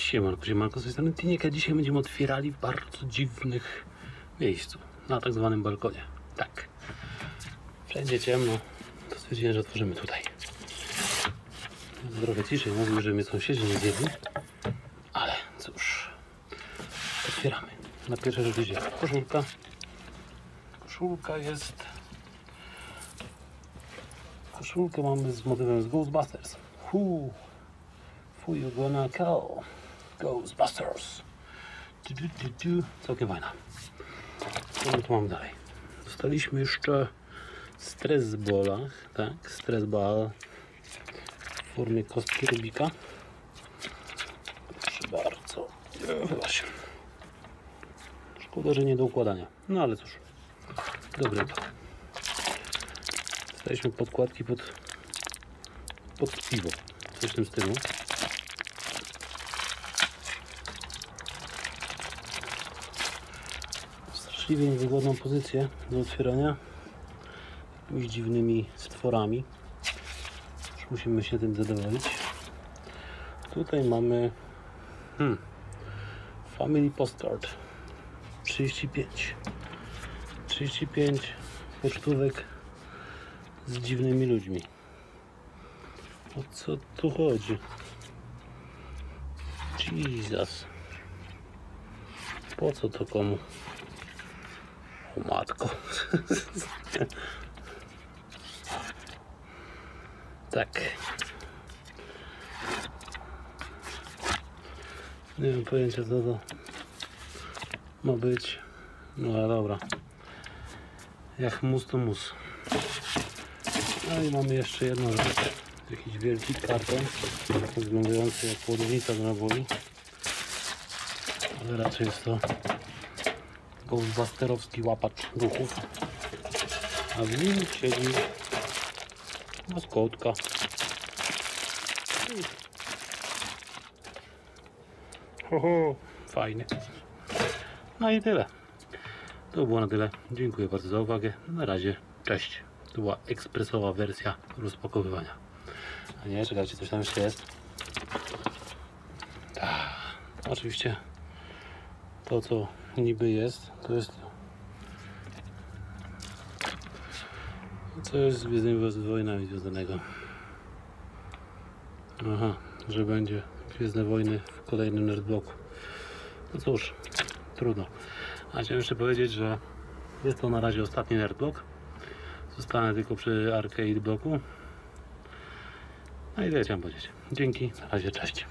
Siemanko, siemanko, z tej strony Tiniek, a dzisiaj będziemy otwierali w bardzo dziwnych miejscu, na tak zwanym balkonie. Tak. Wszędzie ciemno, to stwierdziłem, że otworzymy tutaj. Trochę ciszej, mówił, że mnie sąsiedzi nie zjedli, ale cóż, otwieramy. Na pierwsze rzecz idzie koszulka. Koszulka jest... Koszulkę mamy z motywem z Ghostbusters. Who, who gonna call? Ghostbusters. Du, du, du, du. Całkiem fajna. Co my tu dalej? Dostaliśmy jeszcze stres bolach, tak? Stres w formie kostki Rubika. Proszę bardzo. Się. Szkoda, że nie do układania. No ale cóż. Dobry to. Dostaliśmy podkładki pod, pod piwo. Coś w tym stylu. Straszliwie niewygodną pozycję do otwierania. Jakimiś dziwnymi stworami. Już musimy się tym zadowolić. Tutaj mamy hmm, Family Postcard 35 35 pocztówek z dziwnymi ludźmi. O co tu chodzi? Jesus. Po co to komu? O matko. tak. Nie mam pojęcia co to ma być. No ale dobra. Jak mus to mus. No i mamy jeszcze jedną rzecz. Jakiś wielki karton wyglądający jak ładownica do naboi. Ale raczej jest to ghostbusterowski łapacz duchów. A w nim siedzi maskotka. Ho, ho, fajnie. No i tyle. To było na tyle. Dziękuję bardzo za uwagę. Na razie, cześć. To była ekspresowa wersja rozpakowywania. A nie, czekajcie, coś tam jeszcze jest. Tak, oczywiście to, co niby jest, to jest co jest z Gwiezdnymi związanego. Aha, że będzie Gwiezdne Wojny w kolejnym nerdbloku. No cóż, trudno. A chciałem jeszcze powiedzieć, że jest to na razie ostatni nerdblok. Zostanę tylko przy arcade bloku. No i tyle chciałem powiedzieć. Dzięki, na razie, cześć.